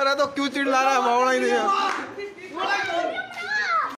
अरे तो क्यों चिल्ला रहा है मावड़ा ही नहीं है